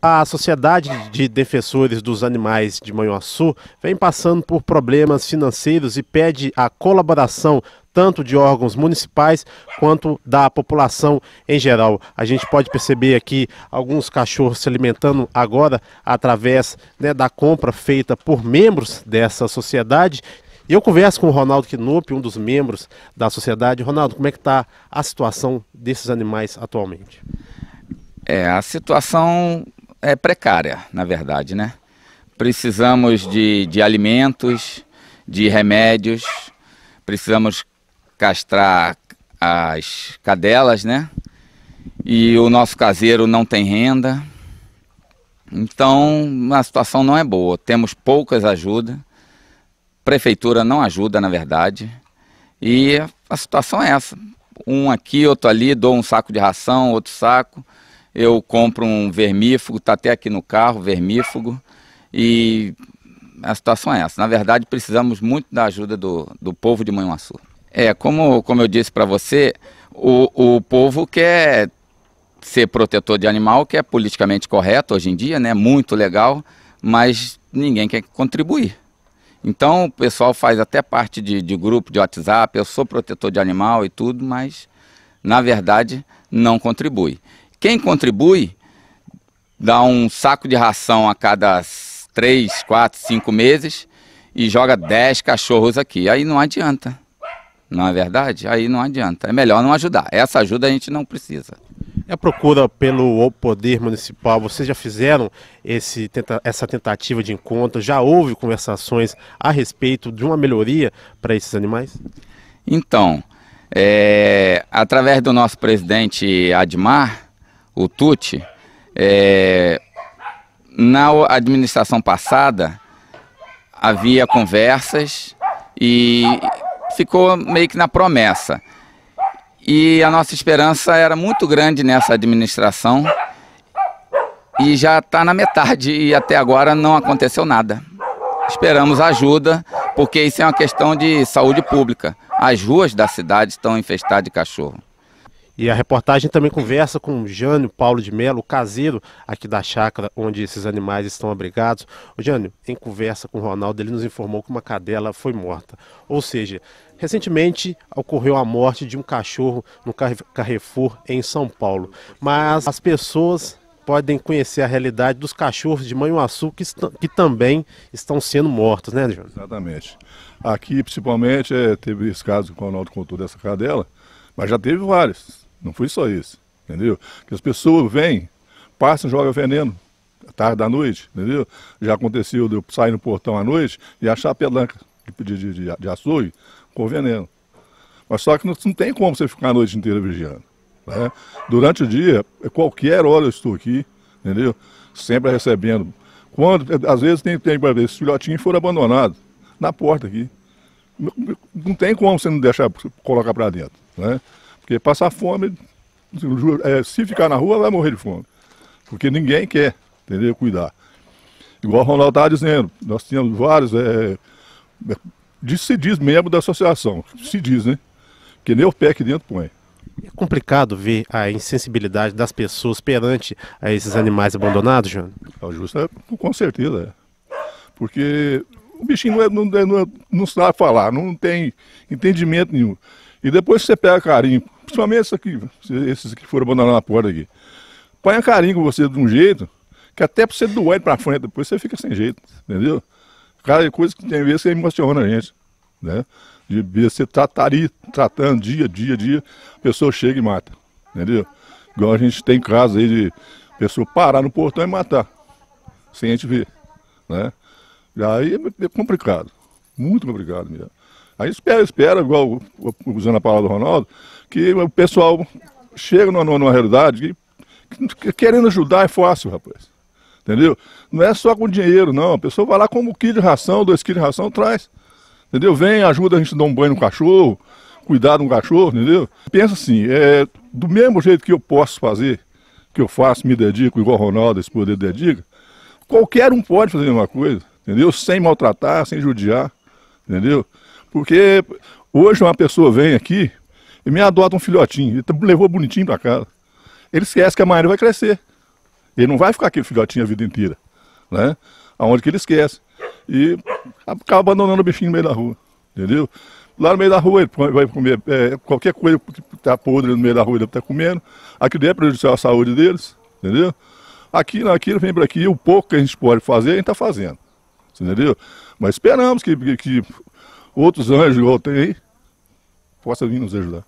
A Sociedade de Defensores dos Animais de Manhuaçu vem passando por problemas financeiros e pede a colaboração tanto de órgãos municipais quanto da população em geral. A gente pode perceber aqui alguns cachorros se alimentando agora através né, da compra feita por membros dessa sociedade. E eu converso com o Ronaldo Knupp, um dos membros da sociedade. Ronaldo, como é que está a situação desses animais atualmente? É, a situação é precária, na verdade, né? Precisamos de, de alimentos, de remédios, precisamos castrar as cadelas, né? E o nosso caseiro não tem renda. Então a situação não é boa. Temos poucas ajudas. Prefeitura não ajuda, na verdade. E a situação é essa. Um aqui, outro ali, dou um saco de ração, outro saco. Eu compro um vermífugo, está até aqui no carro, vermífugo. E a situação é essa. Na verdade, precisamos muito da ajuda do, do povo de Manhuaçu. É, como, como eu disse para você, o, o povo quer ser protetor de animal, que é politicamente correto hoje em dia, né? Muito legal, mas ninguém quer contribuir. Então o pessoal faz até parte de, de grupo de WhatsApp, eu sou protetor de animal e tudo, mas na verdade não contribui. Quem contribui dá um saco de ração a cada três, quatro, cinco meses e joga 10 cachorros aqui. Aí não adianta. Não é verdade? Aí não adianta. É melhor não ajudar. Essa ajuda a gente não precisa. É a procura pelo poder municipal, vocês já fizeram esse, essa tentativa de encontro? Já houve conversações a respeito de uma melhoria para esses animais? Então, é, através do nosso presidente Admar, o Tuti, é, na administração passada havia conversas e ficou meio que na promessa. E a nossa esperança era muito grande nessa administração e já está na metade e até agora não aconteceu nada. Esperamos ajuda, porque isso é uma questão de saúde pública. As ruas da cidade estão infestadas de cachorro. E a reportagem também conversa com o Jânio Paulo de Melo, caseiro aqui da chácara onde esses animais estão abrigados. O Jânio, em conversa com o Ronaldo, ele nos informou que uma cadela foi morta. Ou seja, recentemente ocorreu a morte de um cachorro no Carrefour em São Paulo. Mas as pessoas podem conhecer a realidade dos cachorros de Manhuaçu que, que também estão sendo mortos, né, Jânio? Exatamente. Aqui, principalmente, é, teve esse caso que o Ronaldo contou dessa cadela, mas já teve vários. Não foi só isso, entendeu? Que as pessoas vêm, passam, jogam veneno, tarde da noite, entendeu? Já aconteceu de eu sair no portão à noite e achar pelanca de, de, de, de açougue com veneno. Mas só que não, não, tem como você ficar a noite inteira vigiando. Né? Durante o dia, qualquer hora eu estou aqui, entendeu? Sempre recebendo. Quando, às vezes tem, tem esses filhotinhos foram abandonados na porta aqui. Não tem como você não deixar colocar para dentro, né? Porque passar fome, é, se ficar na rua, vai morrer de fome. Porque ninguém quer, entendeu? Cuidar. Igual o Ronaldo estava dizendo, nós tínhamos vários, é, é, se diz membro da associação, se diz, né? Que nem o pé aqui dentro põe. É complicado ver a insensibilidade das pessoas perante a esses animais abandonados, João? É justo, é, com certeza. É. Porque o bichinho não, é, não, é, não, é, não sabe falar, não tem entendimento nenhum. E depois você pega carinho, principalmente esses aqui, esses que foram abandonados na porta aqui. Põe carinho com você de um jeito que até pra você doer pra frente, depois você fica sem jeito, entendeu? Cada coisa que tem vezes que emociona a gente, né? De você tratar ali, tratando dia, dia, dia, a pessoa chega e mata, entendeu? Igual a gente tem casos aí de pessoa parar no portão e matar, sem a gente ver, né? E aí é complicado, muito complicado mesmo. Aí espera, espera, igual usando a palavra do Ronaldo, que o pessoal chega numa, numa realidade que, que, querendo ajudar é fácil, rapaz. Entendeu? Não é só com dinheiro, não. A pessoa vai lá como um quilo de ração, dois quilos de ração, traz. Entendeu? Vem, ajuda a gente a dar um banho no cachorro, cuidar de um cachorro, entendeu? Pensa assim, é, do mesmo jeito que eu posso fazer, que eu faço, me dedico, igual o Ronaldo, esse poder dedica, qualquer um pode fazer a mesma coisa, entendeu? Sem maltratar, sem judiar, entendeu? Porque hoje uma pessoa vem aqui e me adota um filhotinho, ele levou bonitinho para casa. Ele esquece que a Maria vai crescer. Ele não vai ficar aquele filhotinho a vida inteira, né? Aonde que ele esquece. E acaba abandonando o bichinho no meio da rua, entendeu? Lá no meio da rua ele vai comer é, qualquer coisa que está podre no meio da rua ele está comendo. Aquilo é prejudicial à saúde deles, entendeu? Aqui, aqui vem para aqui, o pouco que a gente pode fazer, a gente está fazendo, entendeu? Mas esperamos que, que outros anjos tem aí possam vir nos ajudar.